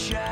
shine.